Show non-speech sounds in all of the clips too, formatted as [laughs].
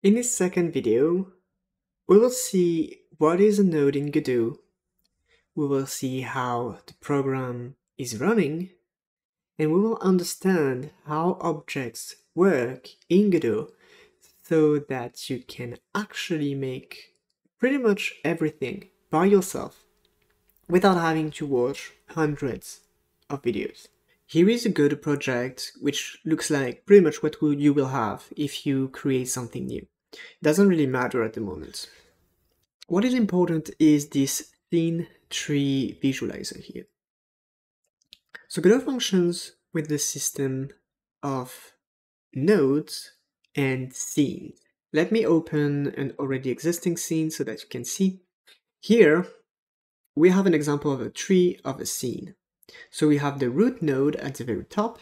In this second video, we will see what is a node in Godot, we will see how the program is running, and we will understand how objects work in Godot so that you can actually make pretty much everything by yourself without having to watch hundreds of videos. Here is a Godot project which looks like pretty much what you will have if you create something new. It doesn't really matter at the moment. What is important is this scene tree visualizer here. So Godot functions with the system of nodes and scenes. Let me open an already existing scene so that you can see. Here, we have an example of a tree of a scene. So we have the root node at the very top,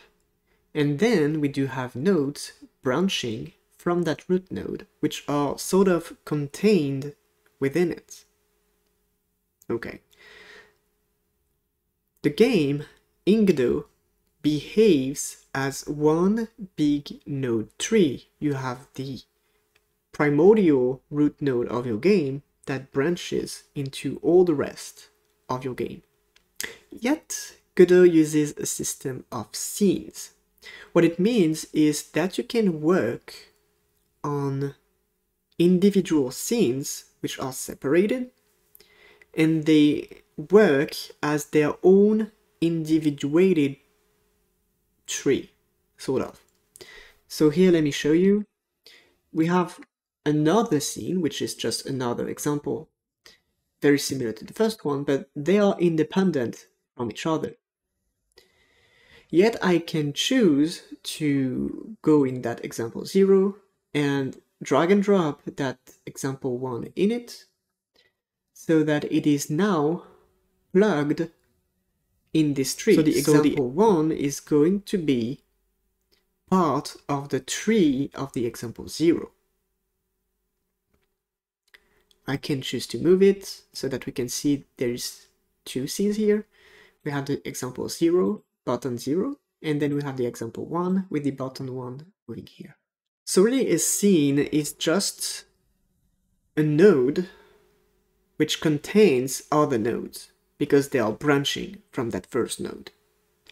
and then we do have nodes branching from that root node, which are sort of contained within it. Okay. The game, Godot, behaves as one big node tree. You have the primordial root node of your game that branches into all the rest of your game. Yet, Godot uses a system of scenes. What it means is that you can work on individual scenes which are separated and they work as their own individuated tree, sort of. So here, let me show you. We have another scene, which is just another example, very similar to the first one, but they are independent from each other. Yet I can choose to go in that example 0 and drag and drop that example 1 in it so that it is now plugged in this tree. So the example so the 1 is going to be part of the tree of the example 0. I can choose to move it so that we can see there's two scenes here. We have the example 0, button 0, and then we have the example 1 with the button 1 moving here. So really a scene is just a node which contains other nodes because they are branching from that first node,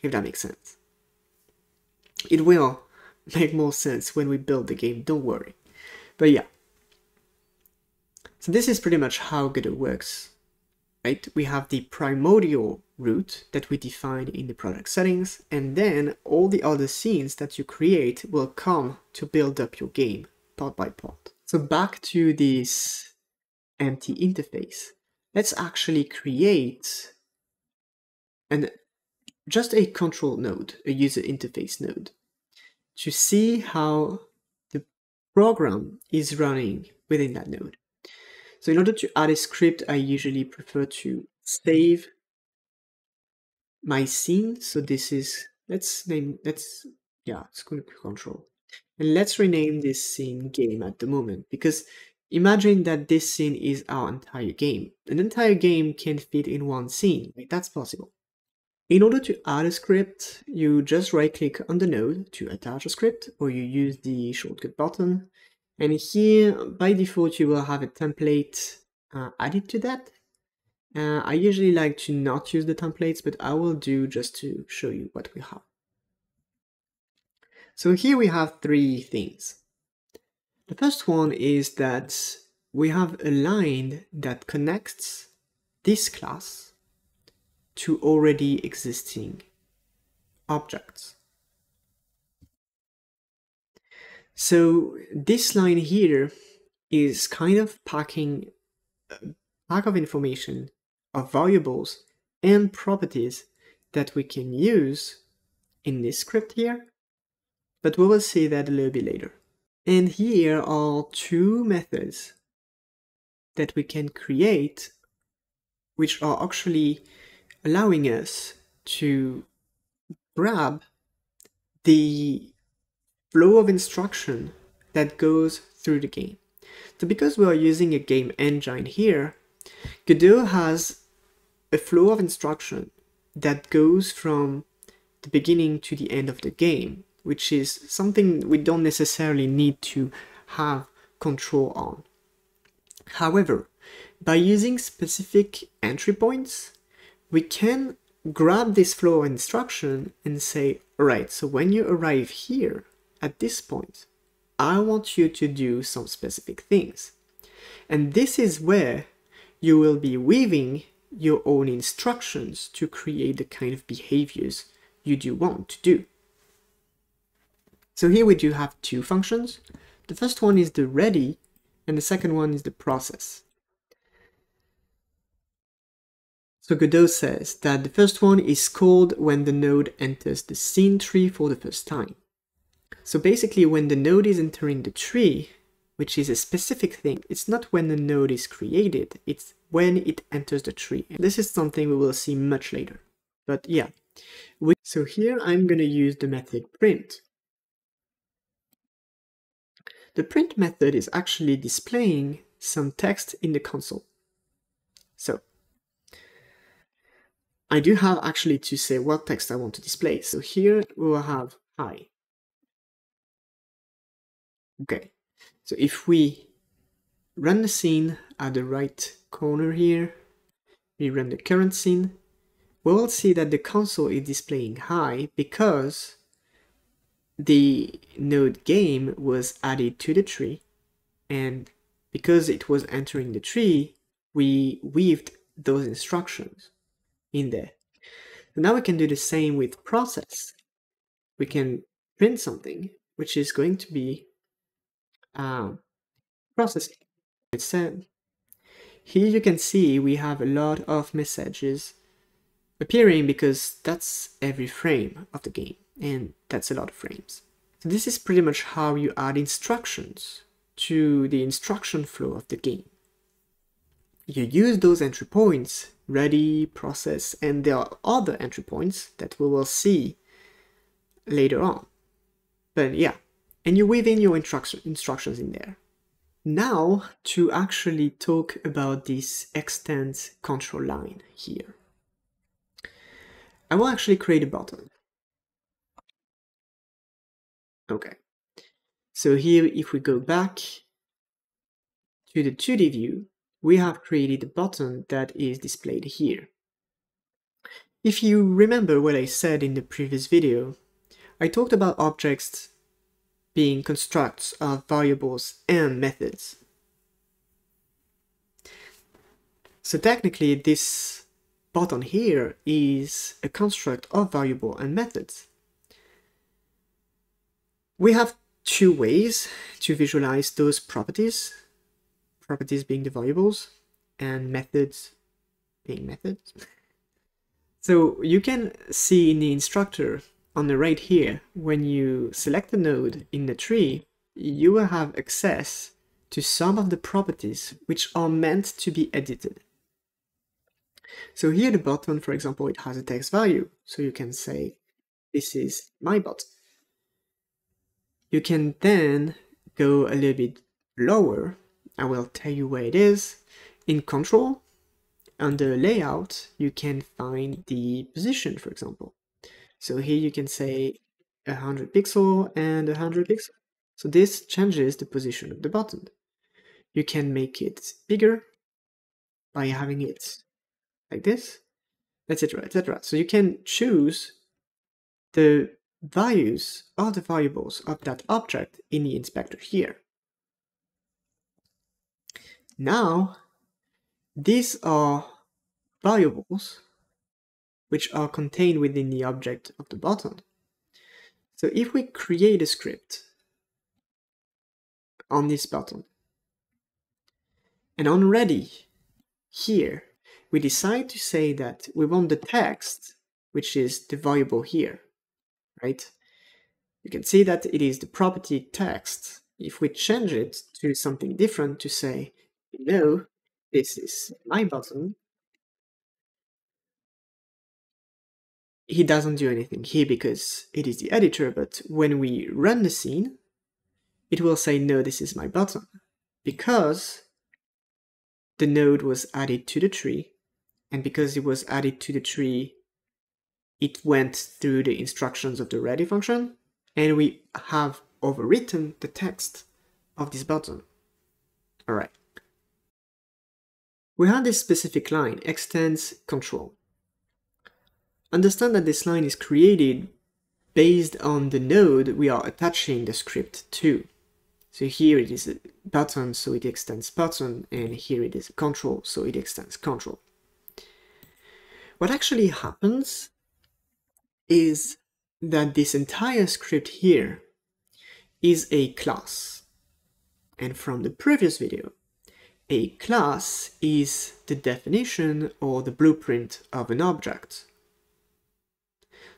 if that makes sense. It will [laughs] make more sense when we build the game, don't worry. But yeah. So this is pretty much how Godot works, right? We have the primordial root that we define in the project settings, and then all the other scenes that you create will come to build up your game part by part. So back to this empty interface. Let's actually create an just a control node, a user interface node, to see how the program is running within that node. So in order to add a script, I usually prefer to save my scene. So this is, let's name, let's, yeah, it's going to be control. And let's rename this scene game at the moment because Imagine that this scene is our entire game. An entire game can fit in one scene, like that's possible. In order to add a script, you just right click on the node to attach a script, or you use the shortcut button. And here, by default, you will have a template uh, added to that. Uh, I usually like to not use the templates, but I will do just to show you what we have. So here we have three things. The first one is that we have a line that connects this class to already existing objects. So this line here is kind of packing a pack of information of variables and properties that we can use in this script here, but we will see that a little bit later. And here are two methods that we can create which are actually allowing us to grab the flow of instruction that goes through the game. So because we are using a game engine here, Godot has a flow of instruction that goes from the beginning to the end of the game which is something we don't necessarily need to have control on. However, by using specific entry points, we can grab this flow of instruction and say, alright, so when you arrive here at this point, I want you to do some specific things. And this is where you will be weaving your own instructions to create the kind of behaviors you do want to do. So here we do have two functions. The first one is the ready, and the second one is the process. So Godot says that the first one is called when the node enters the scene tree for the first time. So basically when the node is entering the tree, which is a specific thing, it's not when the node is created, it's when it enters the tree. This is something we will see much later. But yeah, so here I'm going to use the method print. The print method is actually displaying some text in the console. So I do have actually to say what text I want to display. So here we will have hi. Okay, so if we run the scene at the right corner here, we run the current scene, we will see that the console is displaying hi because the node game was added to the tree and because it was entering the tree, we weaved those instructions in there. And now we can do the same with process. We can print something, which is going to be um, processing. Instead, here you can see we have a lot of messages appearing because that's every frame of the game, and that's a lot of frames. So this is pretty much how you add instructions to the instruction flow of the game. You use those entry points ready, process, and there are other entry points that we will see later on. But yeah, and you weave in your instruction, instructions in there. Now to actually talk about this extend control line here. I will actually create a button. Okay, so here if we go back to the 2D view, we have created a button that is displayed here. If you remember what I said in the previous video, I talked about objects being constructs of variables and methods. So technically this button here is a construct of variable and methods. We have two ways to visualize those properties properties being the variables and methods being methods. so you can see in the inspector on the right here, when you select a node in the tree, you will have access to some of the properties which are meant to be edited. So here the button, for example, it has a text value. So you can say, this is my button. You can then go a little bit lower I will tell you where it is. In control, under layout, you can find the position, for example. So here you can say 100 pixel and 100 pixel. So this changes the position of the button. You can make it bigger by having it like this, etc, etc. So you can choose the values of the variables of that object in the inspector here. Now, these are variables which are contained within the object of the button. So if we create a script on this button, and on ready, here, we decide to say that we want the text, which is the variable here, right? You can see that it is the property text. If we change it to something different to say know this is my button, he doesn't do anything here because it is the editor, but when we run the scene, it will say, no, this is my button, because the node was added to the tree, and because it was added to the tree, it went through the instructions of the ready function, and we have overwritten the text of this button. All right. We have this specific line, extends control. Understand that this line is created based on the node we are attaching the script to. So here it is a button, so it extends button, and here it is a control, so it extends control. What actually happens is that this entire script here is a class. And from the previous video, a class is the definition or the blueprint of an object.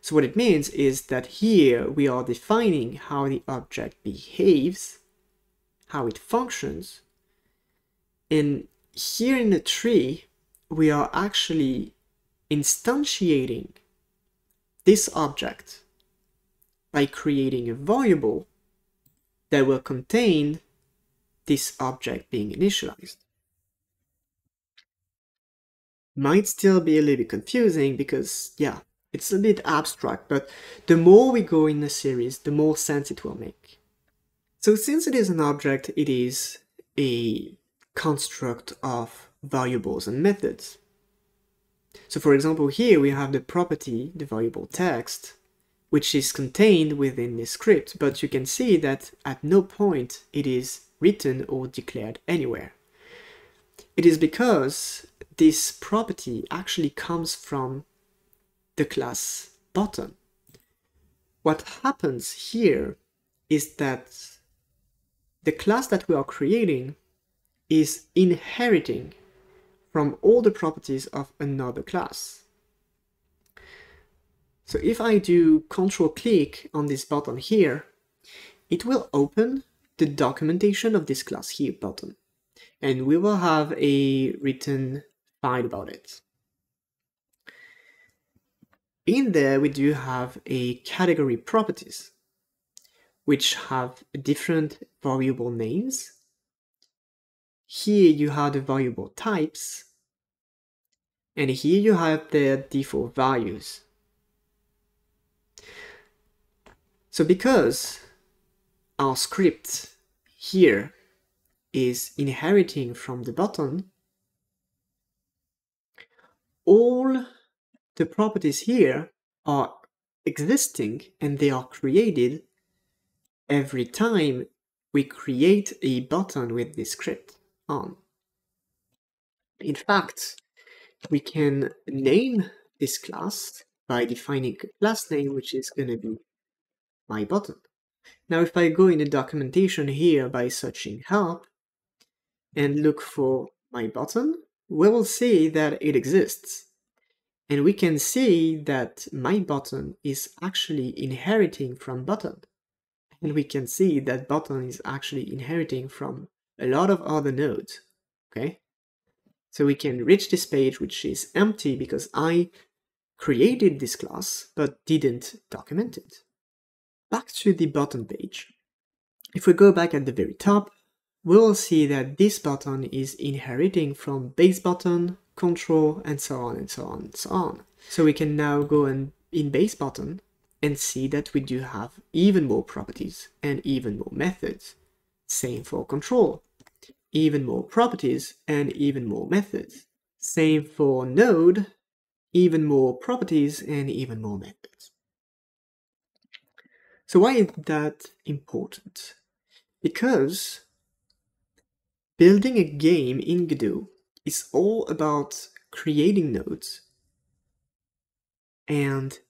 So what it means is that here we are defining how the object behaves, how it functions, and here in the tree, we are actually instantiating this object by creating a variable that will contain this object being initialized. Might still be a little bit confusing because, yeah, it's a bit abstract, but the more we go in the series, the more sense it will make. So since it is an object, it is a construct of variables and methods. So for example, here we have the property, the variable text, which is contained within the script, but you can see that at no point it is written or declared anywhere. It is because this property actually comes from the class button. What happens here is that the class that we are creating is inheriting from all the properties of another class. So if I do control click on this button here, it will open the documentation of this class here button. And we will have a written file about it. In there, we do have a category properties, which have different variable names. Here you have the variable types, and here you have their default values. So because our script here is inheriting from the button, all the properties here are existing and they are created every time we create a button with this script on. In fact, we can name this class by defining a class name which is going to be my button. Now if I go in the documentation here by searching help and look for my button, we will see that it exists. And we can see that my button is actually inheriting from button. And we can see that button is actually inheriting from a lot of other nodes, okay? So we can reach this page which is empty because I created this class but didn't document it back to the button page. If we go back at the very top, we will see that this button is inheriting from base button, control, and so on and so on and so on. So we can now go and in base button and see that we do have even more properties and even more methods. Same for control, even more properties and even more methods. Same for node, even more properties and even more methods. So why is that important? Because building a game in Godot is all about creating nodes and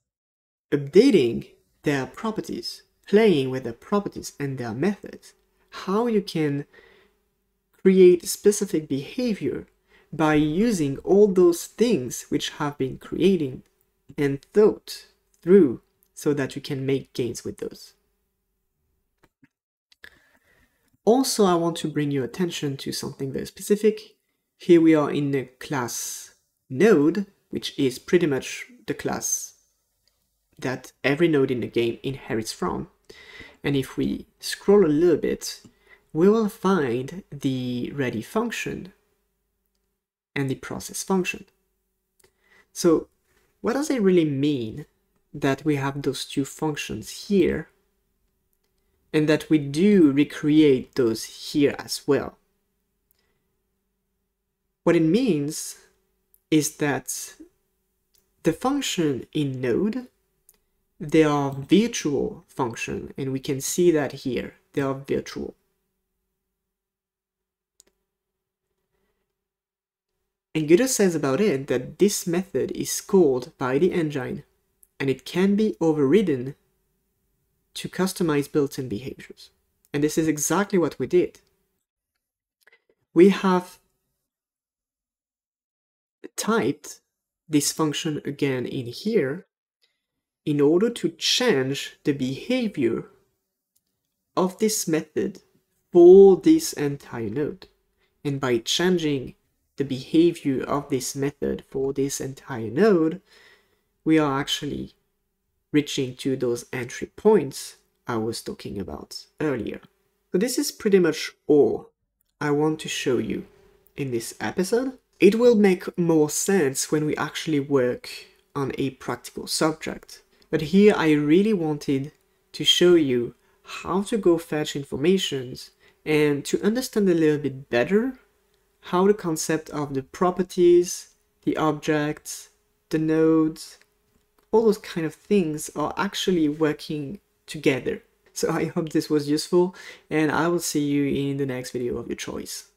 updating their properties, playing with their properties and their methods, how you can create specific behavior by using all those things which have been creating and thought through so that you can make gains with those. Also, I want to bring your attention to something very specific. Here we are in the class node, which is pretty much the class that every node in the game inherits from. And if we scroll a little bit, we will find the ready function and the process function. So what does it really mean that we have those two functions here and that we do recreate those here as well. What it means is that the function in node, they are virtual function, and we can see that here, they are virtual. And Godot says about it that this method is called by the engine, and it can be overridden to customize built-in behaviors. And this is exactly what we did. We have typed this function again in here in order to change the behavior of this method for this entire node. And by changing the behavior of this method for this entire node, we are actually reaching to those entry points I was talking about earlier. So this is pretty much all I want to show you in this episode. It will make more sense when we actually work on a practical subject. But here I really wanted to show you how to go fetch informations and to understand a little bit better how the concept of the properties, the objects, the nodes, all those kind of things are actually working together. So I hope this was useful and I will see you in the next video of your choice.